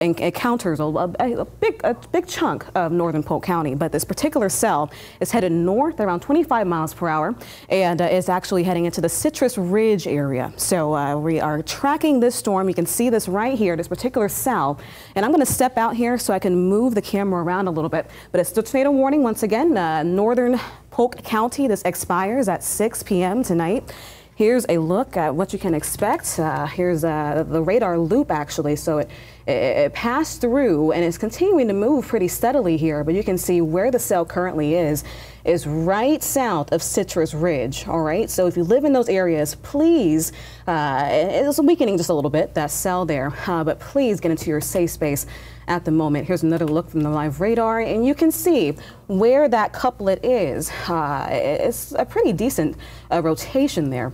encounters a, a, big, a big chunk of northern Polk County, but this particular cell is headed north around 25 miles per hour and uh, is actually heading into the Citrus Ridge area. So uh, we are tracking this storm. You can see this right here, this particular cell. And I'm going to step out here so I can move the camera around a little bit. But it's the tornado warning once again, uh, northern Polk County. This expires at 6 p.m. tonight. Here's a look at what you can expect. Uh, here's uh, the radar loop actually. So it, it, passed through and it's continuing to move pretty steadily here, but you can see where the cell currently is, is right south of Citrus Ridge. All right. So if you live in those areas, please, uh, it's weakening just a little bit, that cell there, uh, but please get into your safe space at the moment. Here's another look from the live radar, and you can see where that couplet is. Uh, it's a pretty decent uh, rotation there.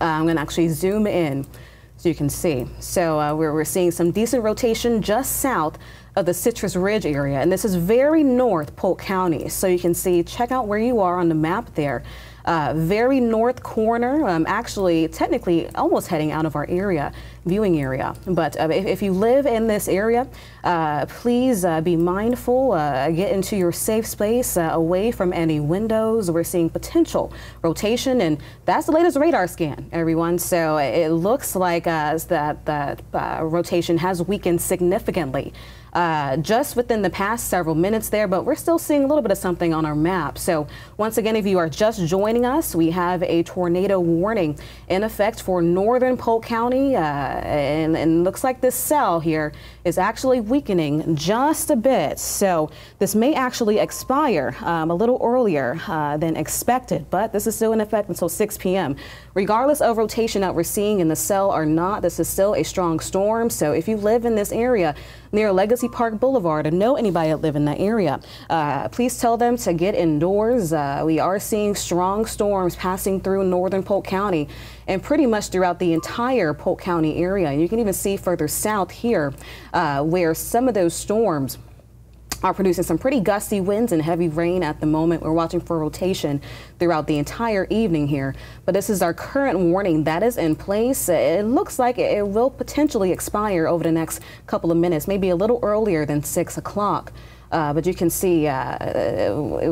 Uh, I'm going to actually zoom in so you can see. So uh, we're, we're seeing some decent rotation just south of the Citrus Ridge area, and this is very north Polk County. So you can see, check out where you are on the map there. Uh, very north corner, um, actually technically almost heading out of our area, viewing area. But uh, if, if, you live in this area, uh, please uh, be mindful, uh, get into your safe space uh, away from any windows. We're seeing potential rotation and that's the latest radar scan, everyone. So it looks like that, that rotation has weakened significantly uh, just within the past several minutes there, but we're still seeing a little bit of something on our map. So once again, if you are just joining us, we have a tornado warning in effect for northern Polk County, uh, and, and looks like this cell here is actually weakening just a bit. So this may actually expire um, a little earlier uh, than expected, but this is still in effect until 6 p.m. Regardless of rotation that we're seeing in the cell or not, this is still a strong storm. So if you live in this area near Legacy Park Boulevard and know anybody that live in that area, uh, please tell them to get indoors. Uh, we are seeing strong storms passing through northern Polk County and pretty much throughout the entire Polk County area. And You can even see further south here uh, where some of those storms are producing some pretty gusty winds and heavy rain at the moment. We're watching for rotation throughout the entire evening here. But this is our current warning that is in place. It looks like it will potentially expire over the next couple of minutes, maybe a little earlier than 6 o'clock. Uh, but you can see uh,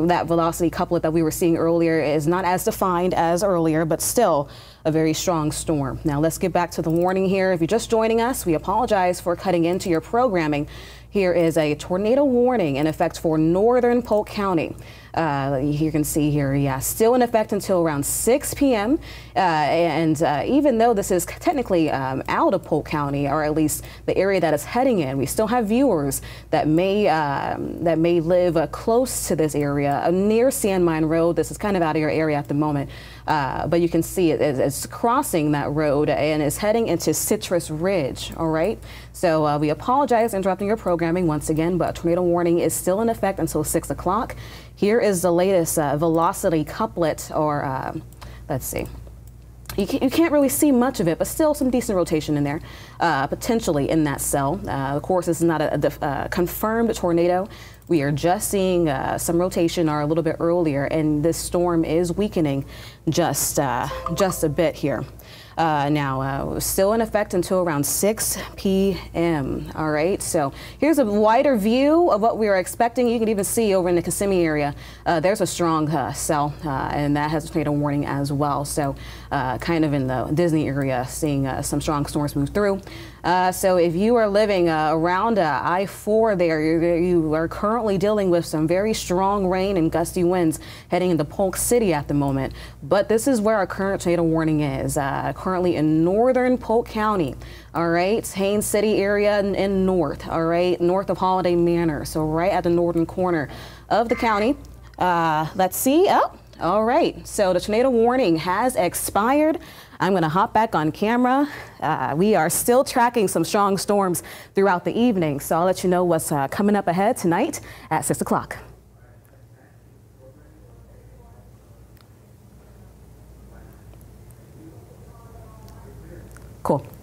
that velocity couplet that we were seeing earlier is not as defined as earlier, but still a very strong storm. Now let's get back to the warning here. If you're just joining us, we apologize for cutting into your programming. Here is a tornado warning in effect for northern Polk County. Uh, you can see here, yeah, still in effect until around 6 p.m. Uh, and uh, even though this is technically um, out of Polk County, or at least the area that it's heading in, we still have viewers that may um, that may live uh, close to this area, uh, near Sand Mine Road. This is kind of out of your area at the moment, uh, but you can see it, it's crossing that road and is heading into Citrus Ridge. All right, so we apologize interrupting your programming once again, but tornado warning is still in effect until 6 o'clock. Here is the latest uh, velocity couplet, or uh, let's see. You, can, you can't really see much of it, but still some decent rotation in there, uh, potentially in that cell. Uh, of course, this is not a, a uh, confirmed tornado. We are just seeing uh, some rotation or a little bit earlier, and this storm is weakening just, just a bit here. Uh, now, uh, still in effect until around 6 p.m. All right, so here's a wider view of what we are expecting. You can even see over in the Kissimmee area, uh, there's a strong uh, cell, uh, and that has a warning as well. So, uh, kind of in the Disney area, seeing some strong storms move through. So if you are living around uh, I-4 there, you are currently dealing with some very strong rain and gusty winds heading into Polk City at the moment. But this is where our current tornado warning is, currently in northern Polk County. All right, Haines City area in, in north, all right, north of Holiday Manor. So right at the northern corner of the county. Uh, let's see. Oh, all right, so the tornado warning has expired. I'm going to hop back on camera. Uh, we are still tracking some strong storms throughout the evening, so I'll let you know what's uh, coming up ahead tonight at 6 o'clock. легко.